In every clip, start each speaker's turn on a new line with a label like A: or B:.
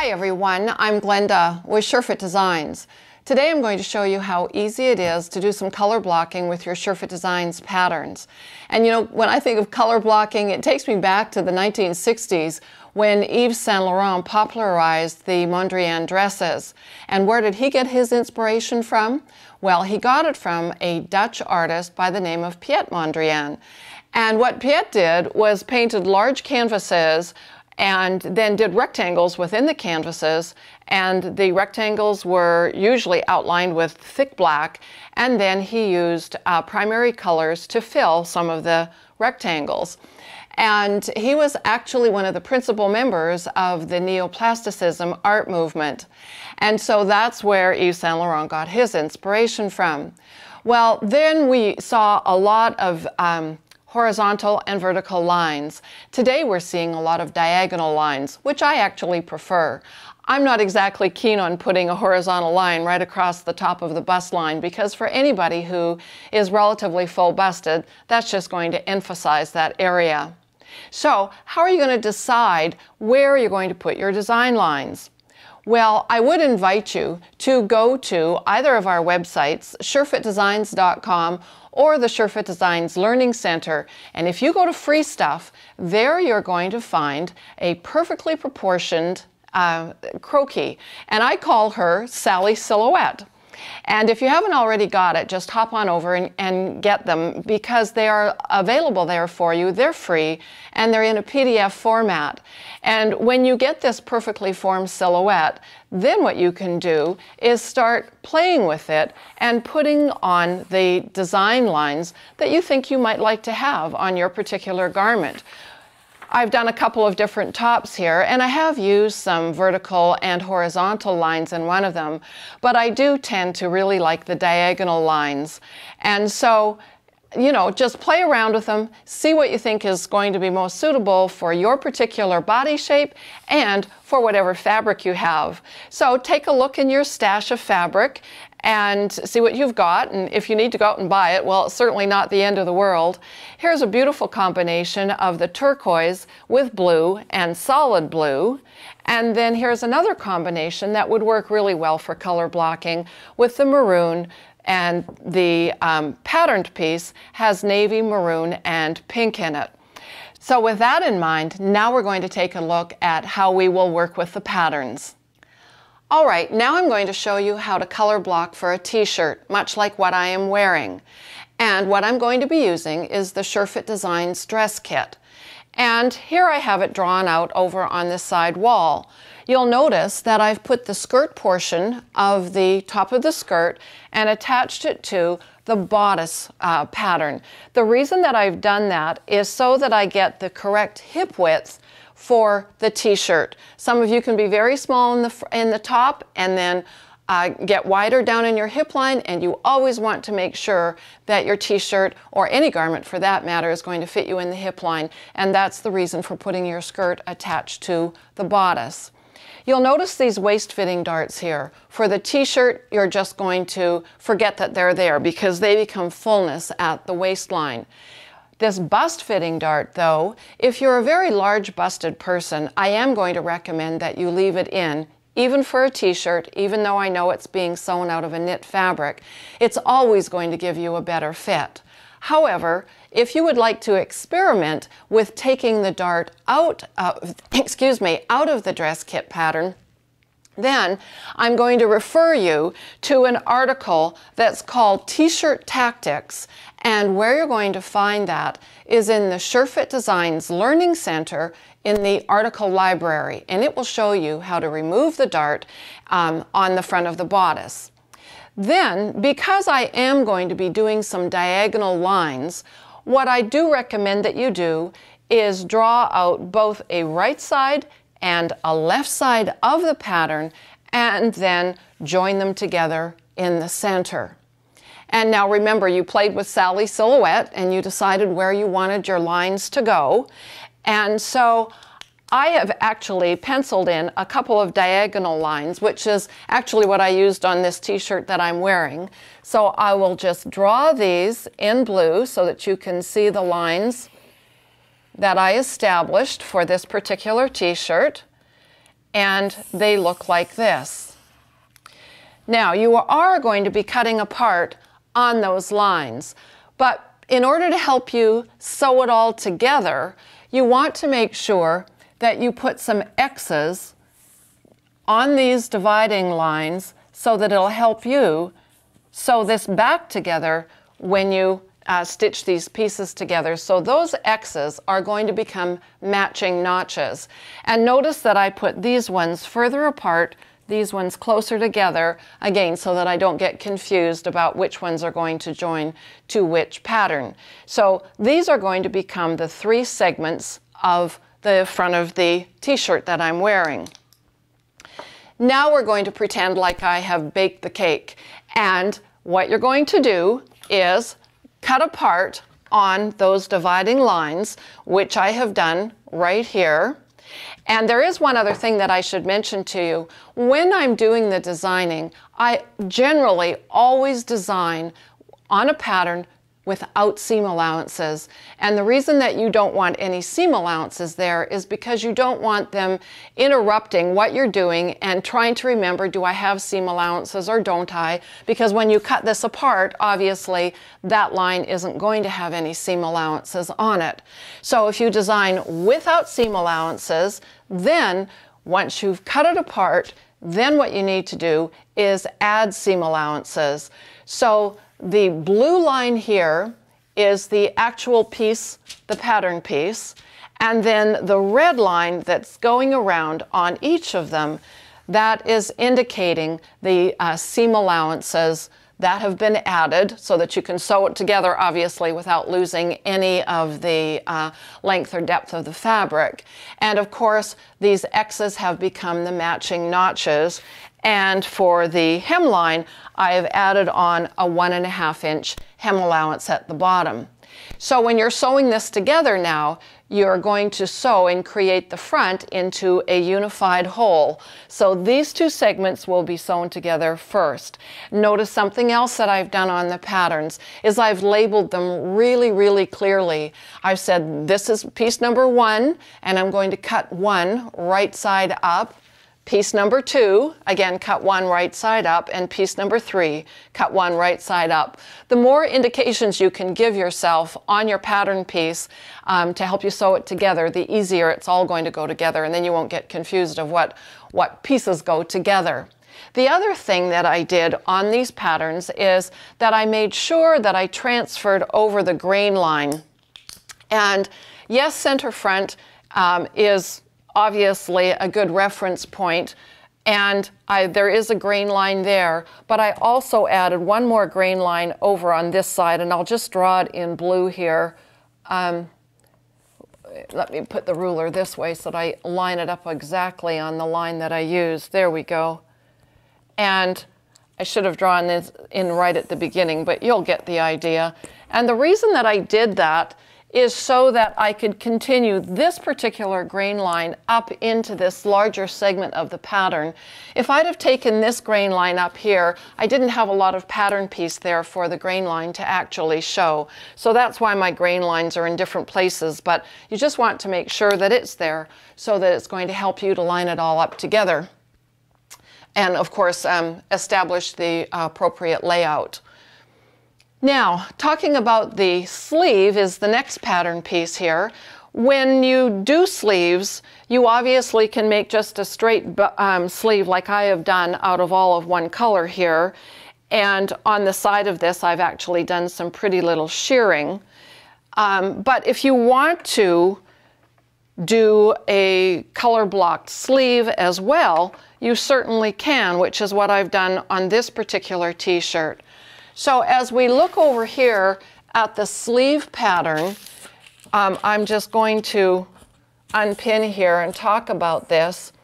A: Hi everyone, I'm Glenda with SureFit Designs. Today I'm going to show you how easy it is to do some color blocking with your SureFit Designs patterns. And you know, when I think of color blocking, it takes me back to the 1960s when Yves Saint Laurent popularized the Mondrian dresses. And where did he get his inspiration from? Well, he got it from a Dutch artist by the name of Piet Mondrian. And what Piet did was painted large canvases and then did rectangles within the canvases and the rectangles were usually outlined with thick black and then he used uh, primary colors to fill some of the rectangles. And he was actually one of the principal members of the neoplasticism art movement. And so that's where Yves Saint Laurent got his inspiration from. Well, then we saw a lot of um, horizontal and vertical lines. Today we're seeing a lot of diagonal lines, which I actually prefer. I'm not exactly keen on putting a horizontal line right across the top of the bust line because for anybody who is relatively full busted, that's just going to emphasize that area. So how are you going to decide where you're going to put your design lines? Well, I would invite you to go to either of our websites, surefitdesigns.com or the SureFit Designs Learning Center. And if you go to free stuff, there you're going to find a perfectly proportioned uh, croquis. And I call her Sally Silhouette. And if you haven't already got it, just hop on over and, and, get them because they are available there for you. They're free and they're in a PDF format. And when you get this perfectly formed silhouette, then what you can do is start playing with it and putting on the design lines that you think you might like to have on your particular garment. I've done a couple of different tops here and I have used some vertical and horizontal lines in one of them, but I do tend to really like the diagonal lines. And so you know, just play around with them, see what you think is going to be most suitable for your particular body shape and for whatever fabric you have. So take a look in your stash of fabric and see what you've got. And if you need to go out and buy it, well, it's certainly not the end of the world. Here's a beautiful combination of the turquoise with blue and solid blue. And then here's another combination that would work really well for color blocking with the maroon and the um, patterned piece has navy, maroon, and pink in it. So with that in mind, now we're going to take a look at how we will work with the patterns. All right, now I'm going to show you how to color block for a t-shirt, much like what I am wearing. And what I'm going to be using is the SureFit Designs dress kit. And here I have it drawn out over on this side wall. You'll notice that I've put the skirt portion of the top of the skirt and attached it to the bodice uh, pattern. The reason that I've done that is so that I get the correct hip width for the t-shirt. Some of you can be very small in the, in the top and then uh, get wider down in your hip line and you always want to make sure that your t-shirt or any garment for that matter is going to fit you in the hip line and that's the reason for putting your skirt attached to the bodice. You'll notice these waist fitting darts here. For the t-shirt, you're just going to forget that they're there because they become fullness at the waistline. This bust fitting dart though, if you're a very large busted person, I am going to recommend that you leave it in even for a t-shirt, even though I know it's being sewn out of a knit fabric, it's always going to give you a better fit. However, if you would like to experiment with taking the dart out, of, excuse me, out of the dress kit pattern, then I'm going to refer you to an article that's called T-shirt Tactics and where you're going to find that is in the SureFit Designs Learning Center in the article library and it will show you how to remove the dart um, on the front of the bodice. Then, because I am going to be doing some diagonal lines, what I do recommend that you do is draw out both a right side and a left side of the pattern and then join them together in the center. And now remember, you played with Sally Silhouette and you decided where you wanted your lines to go. And so I have actually penciled in a couple of diagonal lines, which is actually what I used on this t-shirt that I'm wearing. So I will just draw these in blue so that you can see the lines that I established for this particular t-shirt. and they look like this. Now, you are going to be cutting apart on those lines, but in order to help you sew it all together, you want to make sure that you put some X's on these dividing lines so that it'll help you sew this back together when you uh, stitch these pieces together. So those X's are going to become matching notches. And notice that I put these ones further apart, these ones closer together, again, so that I don't get confused about which ones are going to join to which pattern. So these are going to become the three segments of the front of the t-shirt that I'm wearing. Now we're going to pretend like I have baked the cake. And what you're going to do is cut apart on those dividing lines, which I have done right here. And there is one other thing that I should mention to you. When I'm doing the designing, I generally always design on a pattern without seam allowances. And the reason that you don't want any seam allowances there is because you don't want them interrupting what you're doing and trying to remember, do I have seam allowances or don't I? Because when you cut this apart, obviously that line isn't going to have any seam allowances on it. So if you design without seam allowances, then once you've cut it apart, then what you need to do is add seam allowances. So the blue line here is the actual piece, the pattern piece, and then the red line that's going around on each of them, that is indicating the uh, seam allowances that have been added so that you can sew it together obviously without losing any of the uh, length or depth of the fabric. And of course these X's have become the matching notches and for the hemline, I have added on a one and a half inch hem allowance at the bottom. So when you're sewing this together now, you're going to sew and create the front into a unified whole. So these two segments will be sewn together first. Notice something else that I've done on the patterns is I've labeled them really, really clearly. I've said this is piece number one, and I'm going to cut one right side up Piece number two, again, cut one right side up, and piece number three, cut one right side up. The more indications you can give yourself on your pattern piece um, to help you sew it together, the easier it's all going to go together, and then you won't get confused of what, what pieces go together. The other thing that I did on these patterns is that I made sure that I transferred over the grain line. And yes, center front um, is obviously a good reference point and I, there is a grain line there, but I also added one more grain line over on this side, and I'll just draw it in blue here. Um, let me put the ruler this way so that I line it up exactly on the line that I used. There we go. And I should have drawn this in right at the beginning, but you'll get the idea. And the reason that I did that is so that I could continue this particular grain line up into this larger segment of the pattern. If I'd have taken this grain line up here, I didn't have a lot of pattern piece there for the grain line to actually show. So that's why my grain lines are in different places, but you just want to make sure that it's there so that it's going to help you to line it all up together. And of course, um, establish the appropriate layout. Now, talking about the sleeve is the next pattern piece here. When you do sleeves, you obviously can make just a straight um, sleeve like I have done out of all of one color here. And on the side of this, I've actually done some pretty little shirring. Um, but if you want to do a color blocked sleeve as well, you certainly can, which is what I've done on this particular t-shirt. So as we look over here at the sleeve pattern, um, I'm just going to unpin here and talk about this.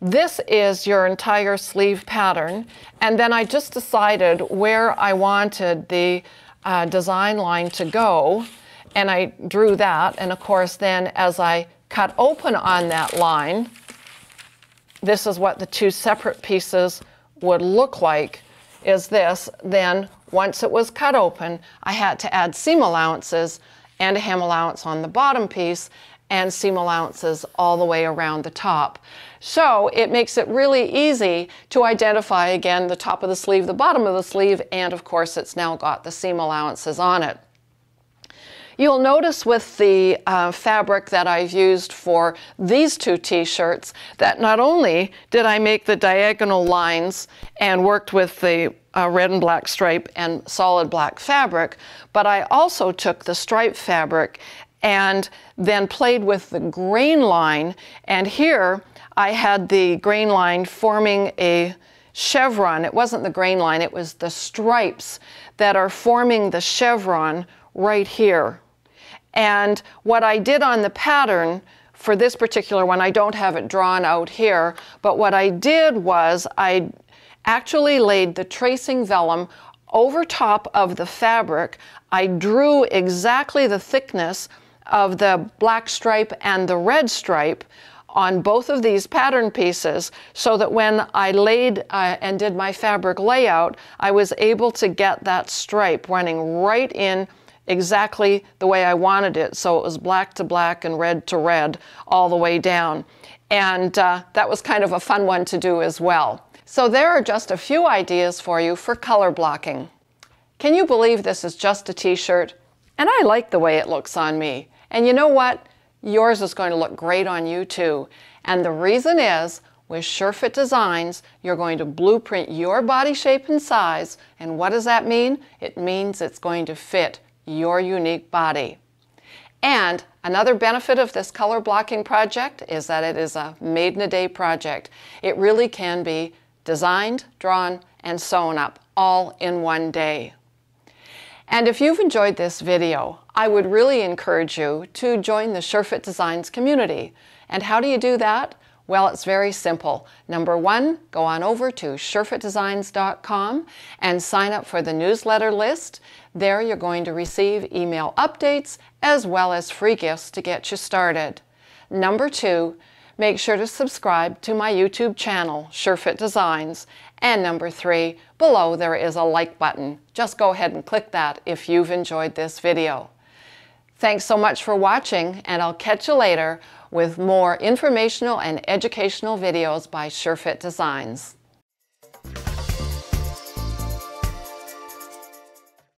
A: This is your entire sleeve pattern. And then I just decided where I wanted the uh, design line to go. And I drew that. And of course, then as I cut open on that line, this is what the two separate pieces would look like is this. Then once it was cut open, I had to add seam allowances and a hem allowance on the bottom piece. and seam allowances all the way around the top. So it makes it really easy to identify again the top of the sleeve, the bottom of the sleeve, and of course it's now got the seam allowances on it. You'll notice with the uh, fabric that I've used for these two t-shirts that not only did I make the diagonal lines and worked with the uh, red and black stripe and solid black fabric, but I also took the stripe fabric and then played with the grain line. And here I had the grain line forming a chevron. It wasn't the grain line, it was the stripes that are forming the chevron right here. And what I did on the pattern for this particular one, I don't have it drawn out here, but what I did was I actually laid the tracing vellum over top of the fabric. I drew exactly the thickness of the black stripe and the red stripe on both of these pattern pieces so that when I laid uh, and did my fabric layout, I was able to get that stripe running right in exactly the way I wanted it. So it was black to black and red to red all the way down. And uh, that was kind of a fun one to do as well. So there are just a few ideas for you for color blocking. Can you believe this is just a t-shirt? And I like the way it looks on me. And you know what? Yours is going to look great on you too. And the reason is, with SureFit Designs, you're going to blueprint your body shape and size. And what does that mean? It means it's going to fit your unique body. And another benefit of this color blocking project is that it is a made in a day project. It really can be designed, drawn, and sewn up all in one day. And if you've enjoyed this video, I would really encourage you to join the SureFit Designs community. And how do you do that? Well, it's very simple. Number one, go on over to surefitdesigns.com and sign up for the newsletter list. There you're going to receive email updates as well as free gifts to get you started. Number two, make sure to subscribe to my YouTube channel, SureFit Designs. And number three, below there is a like button. Just go ahead and click that if you've enjoyed this video. Thanks so much for watching, and I'll catch you later with more informational and educational videos by SureFit Designs.